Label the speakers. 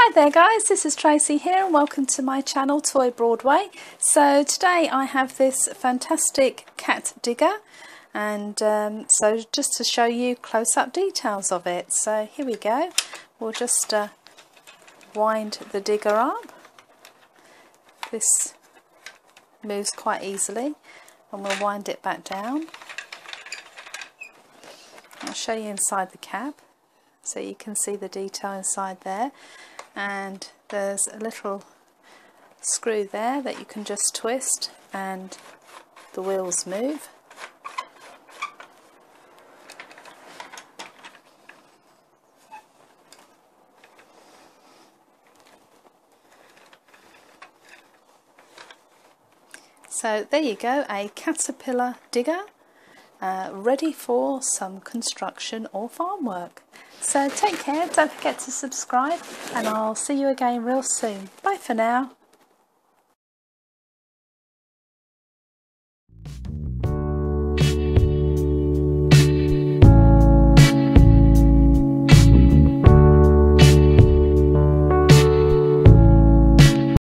Speaker 1: Hi there guys, this is Tracey here and welcome to my channel Toy Broadway. So today I have this fantastic cat digger and um, so just to show you close-up details of it. So here we go, we'll just uh, wind the digger up. This moves quite easily and we'll wind it back down. I'll show you inside the cab so you can see the detail inside there and there's a little screw there that you can just twist and the wheels move. So there you go, a caterpillar digger uh, ready for some construction or farm work. So take care, don't forget to subscribe, and I'll see you again real soon. Bye for now.